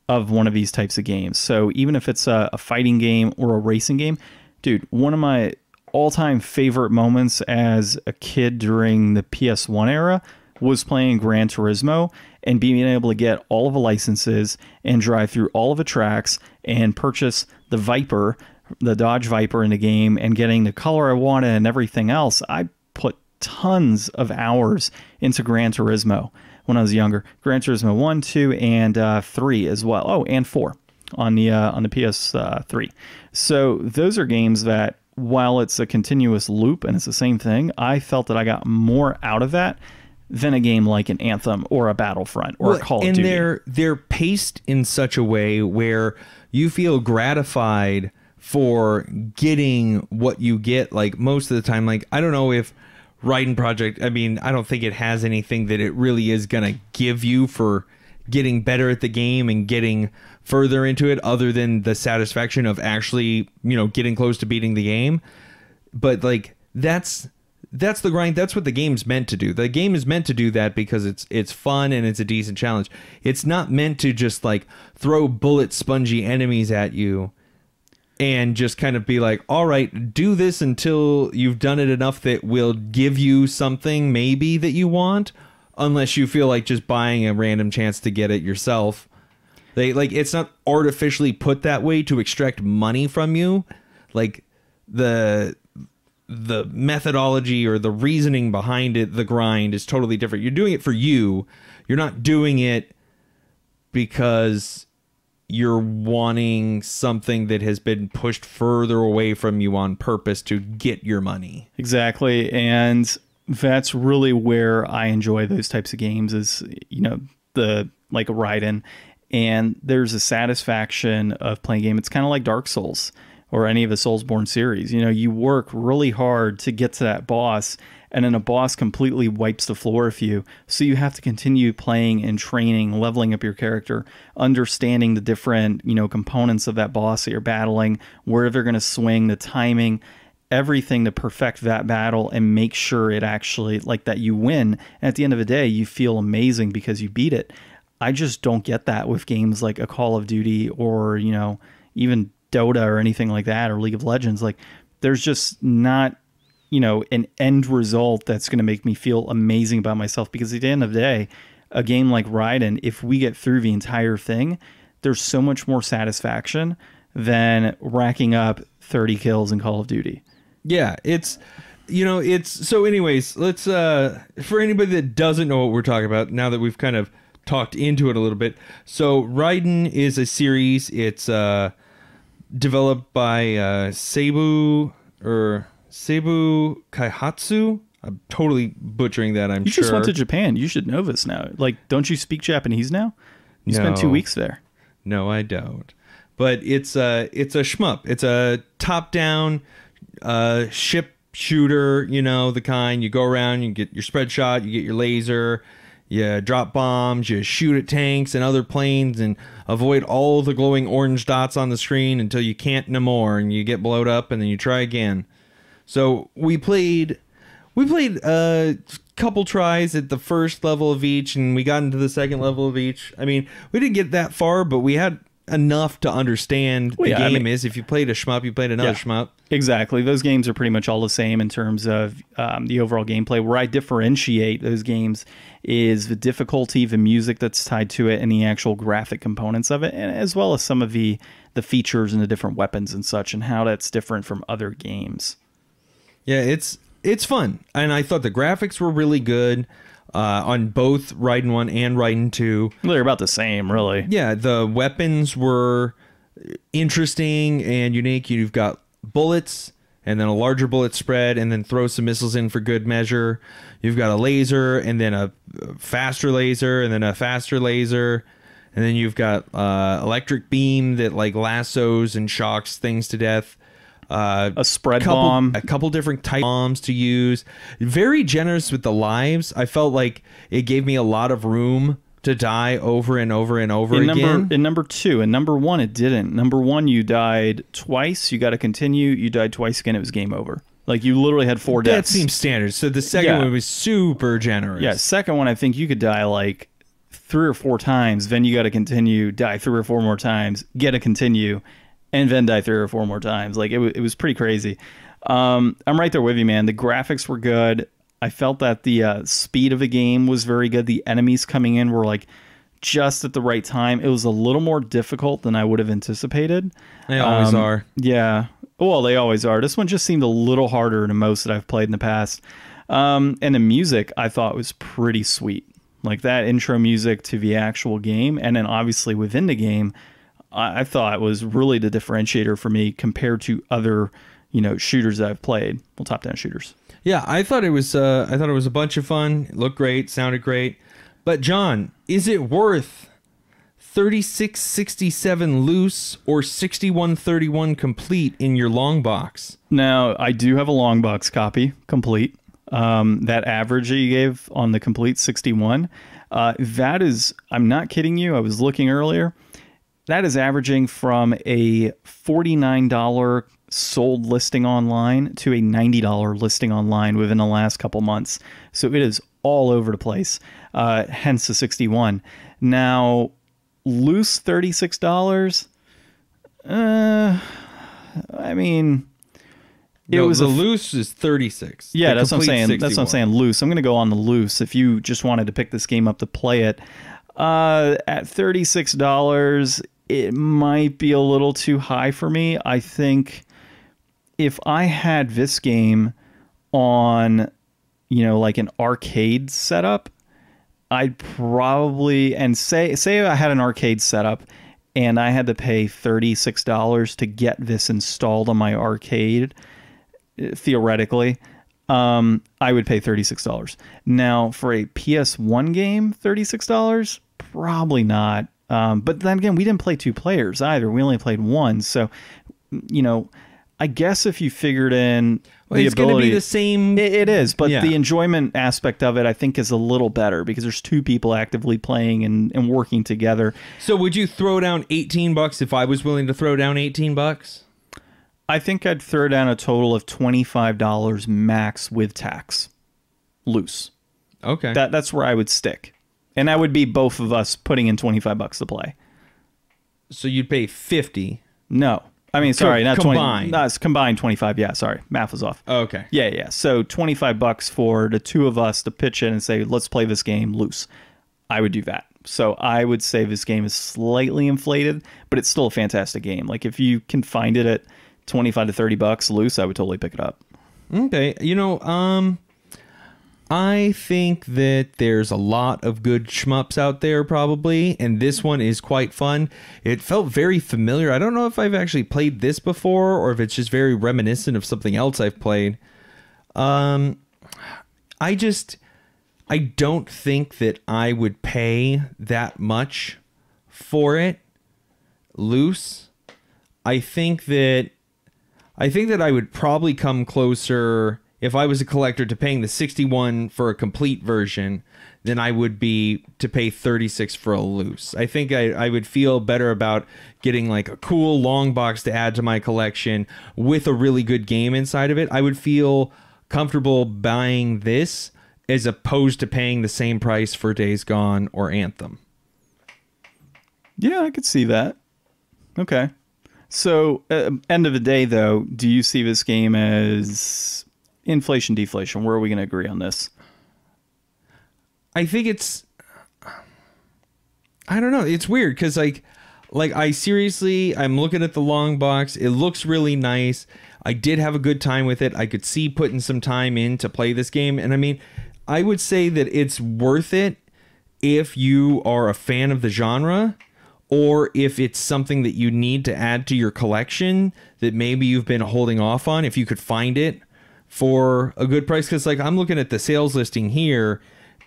of one of these types of games. So even if it's a, a fighting game or a racing game, dude, one of my all-time favorite moments as a kid during the PS1 era was playing Gran Turismo and being able to get all of the licenses and drive through all of the tracks and purchase the Viper, the Dodge Viper in the game and getting the color I wanted and everything else. I put tons of hours into Gran Turismo when I was younger. Gran Turismo 1, 2, and uh, 3 as well. Oh, and 4 on the uh, on the PS3. So those are games that while it's a continuous loop and it's the same thing, I felt that I got more out of that than a game like an Anthem or a Battlefront or Well, a Call of and Duty. they're they're paced in such a way where you feel gratified for getting what you get like most of the time like i don't know if Raiden project i mean i don't think it has anything that it really is gonna give you for getting better at the game and getting further into it other than the satisfaction of actually you know getting close to beating the game but like that's that's the grind. That's what the game's meant to do. The game is meant to do that because it's it's fun and it's a decent challenge. It's not meant to just like throw bullet spongy enemies at you and just kind of be like all right do this until you've done it enough that will give you something maybe that you want unless you feel like just buying a random chance to get it yourself. They like it's not artificially put that way to extract money from you. Like the the methodology or the reasoning behind it the grind is totally different. You're doing it for you. You're not doing it because you're wanting something that has been pushed further away from you on purpose to get your money. Exactly. And that's really where I enjoy those types of games is, you know, the like a Raiden And there's a satisfaction of playing a game. It's kind of like Dark Souls or any of the Soulsborne series. You know, you work really hard to get to that boss, and then a boss completely wipes the floor with you. So you have to continue playing and training, leveling up your character, understanding the different, you know, components of that boss that you're battling, where they're going to swing, the timing everything to perfect that battle and make sure it actually like that you win and at the end of the day you feel amazing because you beat it i just don't get that with games like a call of duty or you know even dota or anything like that or league of legends like there's just not you know an end result that's going to make me feel amazing about myself because at the end of the day a game like Raiden if we get through the entire thing there's so much more satisfaction than racking up 30 kills in Call of Duty. Yeah, it's you know, it's so anyways, let's uh for anybody that doesn't know what we're talking about now that we've kind of talked into it a little bit. So Raiden is a series. It's uh developed by uh Seibu or Seibu Kaihatsu. I'm totally butchering that, I'm You sure. just went to Japan. You should know this now. Like, don't you speak Japanese now? You spent two weeks there. No, I don't. But it's a it's a shmup. It's a top down uh, ship shooter. You know the kind you go around, you get your spread shot, you get your laser, you drop bombs, you shoot at tanks and other planes, and avoid all the glowing orange dots on the screen until you can't no more, and you get blowed up, and then you try again. So we played we played a couple tries at the first level of each and we got into the second level of each. I mean, we didn't get that far, but we had enough to understand Well, the yeah, I game mean- is. If you played a shmup, you played another Yeah. shmup. Exactly. Those games are pretty much all the same in terms of um, the overall gameplay. Where I differentiate those games is the difficulty, the music that's tied to it, and the actual graphic components of it, and as well as some of the the features and the different weapons and such, and how that's different from other games. Yeah, it's it's fun, and I thought the graphics were really good uh, on both Raiden One and Raiden Two. They're about the same, really. Yeah, the weapons were interesting and unique. You've got bullets and then a larger bullet spread and then throw some missiles in for good measure. You've got a laser and then a faster laser and then a faster laser. And then you've got uh, electric beam that like lassos and shocks things to death. Uh, A spread couple, bomb. a couple different type bombs to use. Very generous with the lives. I felt like it gave me a lot of room to die over and over and over in again. number in number two and number one it didn't number one you died twice you got to continue you died twice again it was game over like you literally had four deaths. that seems standard. So the second Yeah. one was super generous. yeah second one i think you could die like three or four times, then you got to continue, die three or four more times, get a continue, and then die three or four more times. Like it, w- it was pretty crazy. Um, I'm right there with you, man. The graphics were good. I felt that the uh, speed of the game was very good. The enemies coming in were like just at the right time. It was a little more difficult than I would have anticipated. They always Um, are. Yeah. Well, they always are. This one just seemed a little harder than most that I've played in the past. Um, and the music I thought was pretty sweet. Like that intro music to the actual game, and then obviously within the game, I, thought it was really the differentiator for me compared to other, you know, shooters that I've played. Well, top-down shooters. Yeah, I thought it was. Uh, I thought it was a bunch of fun. It looked great, sounded great. But John, is it worth thirty six sixty seven loose or sixty one thirty one complete in your long box? Now, I do have a long box copy complete. Um, that average that you gave on the complete 61, uh, that is, I'm not kidding you. I was looking earlier. That is averaging from a $49 sold listing online to a $90 listing online within the last couple months. So it is all over the place, uh, hence the 61. Now, loose $36. Uh, I mean, it No, was the a loose is thirty six. yeah, that's what I'm saying. That's what I'm saying. Loose. I'm going to go on the loose. If you just wanted to pick this game up to play it, uh, at thirty six dollars, it might be a little too high for me. I think if I had this game on, you know, like an arcade setup, I'd probably and say say I had an arcade setup and I had to pay thirty six dollars to get this installed on my arcade theoretically, um, I would pay $36. Now, for a PS1 game, $36? Probably not. Um, but then again, we didn't play two players either. We only played one. So, you know, I guess if you figured in Well, the it's going to be the same. it, it is, but Yeah. the enjoyment aspect of it, I think, is a little better because there's two people actively playing and, and working together. so would you throw down eighteen bucks if I was willing to throw down eighteen bucks? I think I'd throw down a total of $25 max with tax. Loose. Okay. That that's where I would stick. And that would be both of us putting in 25 bucks to play. so you'd pay fifty. No. I mean, sorry, not 20. combined. No, it's combined 25. Yeah, sorry. Math was off. Okay. Yeah, yeah. So 25 bucks for the two of us to pitch in and say, "Let's play this game loose." I would do that. So I would say this game is slightly inflated, but it's still a fantastic game. Like if you can find it at 25 to 30 bucks loose, I would totally pick it up. Okay, you know, um I think that there's a lot of good shmups out there probably, and this one is quite fun. It felt very familiar. I don't know if I've actually played this before or if it's just very reminiscent of something else I've played. Um I just I don't think that I would pay that much for it loose. I think that I think that I would probably come closer if I was a collector to paying the 61 for a complete version than I would be to pay 36 for a loose. I think I, I would feel better about getting like a cool long box to add to my collection with a really good game inside of it. I would feel comfortable buying this as opposed to paying the same price for Days Gone or Anthem. Yeah, I could see that. Okay. So, uh, end of the day, though, do you see this game as inflation, deflation? Where are we going to agree on this? I think it's I don't know. It's weird cuz like like I seriously I'm looking at the long box. It looks really nice. I did have a good time with it. I could see putting some time in to play this game and I mean, I would say that it's worth it if you are a fan of the genre or if it's something that you need to add to your collection that maybe you've been holding off on if you could find it for a good price because like i'm looking at the sales listing here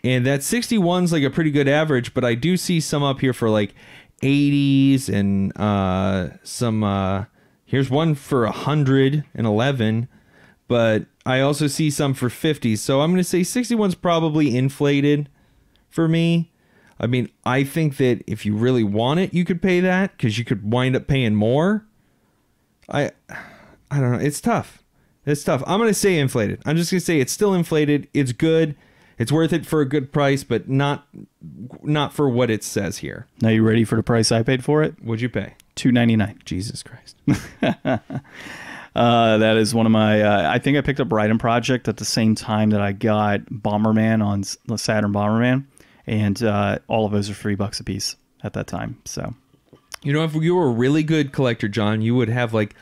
and that 61's like a pretty good average but i do see some up here for like 80s and uh some uh here's one for 111 but i also see some for 50 so i'm gonna say 61's probably inflated for me I mean, I think that if you really want it, you could pay that because you could wind up paying more. I, I don't know. It's tough. It's tough. I'm gonna say inflated. I'm just gonna say it's still inflated. It's good. It's worth it for a good price, but not not for what it says here. Now you ready for the price I paid for it? Would you pay? Two ninety nine. Jesus Christ. Uh, that is one of my. Uh, I think I picked up Raiden Project at the same time that I got Bomberman on Saturn Bomberman, and uh, all of those are three bucks a piece at that time. So You know, if you were a really good collector, John, you would have like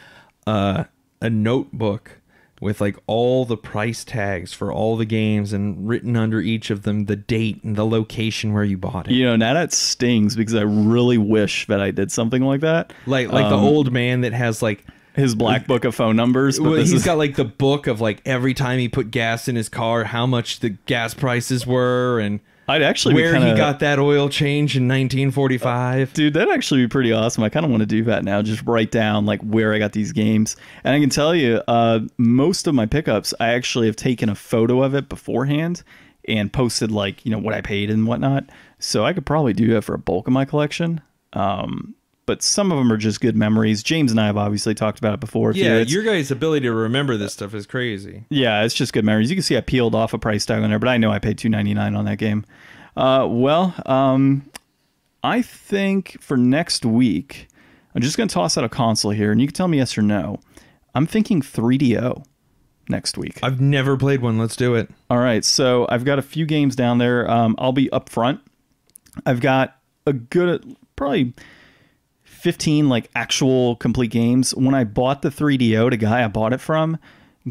uh, a notebook with like all the price tags for all the games and written under each of them the date and the location where you bought it. you know now that stings because I really wish that I did something like that. Like like the Um, old man that has like his black book of phone numbers. But well, he's is, got like the book of like every time he put gas in his car, how much the gas prices were and I'd actually where kinda, he got that oil change in 1945. Dude, that'd actually be pretty awesome. I kind of want to do that now. Just write down like where I got these games, and I can tell you, uh, most of my pickups, I actually have taken a photo of it beforehand and posted like you know what I paid and whatnot. So I could probably do that for a bulk of my collection. Um, but some of them are just good memories. James and I have obviously talked about it before. Yeah, your guys' ability to remember this stuff is crazy. yeah, it's just good memories. You can see I peeled off a price tag on there, but I know I paid two ninety nine on that game. Uh, well, um, I think for next week, I'm just gonna toss out a console here, and you can tell me yes or no. I'm thinking 3DO next week. I've never played one. Let's do it. All right, so I've got a few games down there. Um, I'll be up front. I've got a good, probably 15 like actual complete games. When I bought the 3DO, the guy I bought it from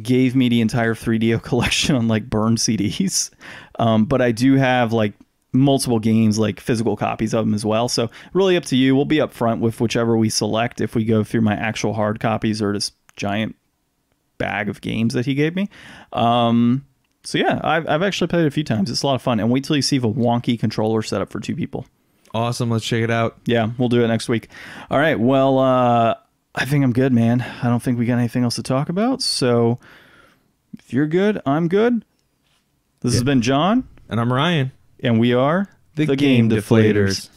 gave me the entire 3DO collection on like burned CDs. Um, but I do have like multiple games, like physical copies of them as well. So really up to you. We'll be up front with whichever we select if we go through my actual hard copies or this giant bag of games that he gave me. Um, so yeah, I've, I've actually played it a few times. It's a lot of fun. And wait till you see the wonky controller setup for two people. Awesome. Let's check it out. Yeah, we'll do it next week. All right. Well, uh, I think I'm good, man. I don't think we got anything else to talk about. So if you're good, I'm good. This has been John, And I'm Ryan. and we are The Game Deflators.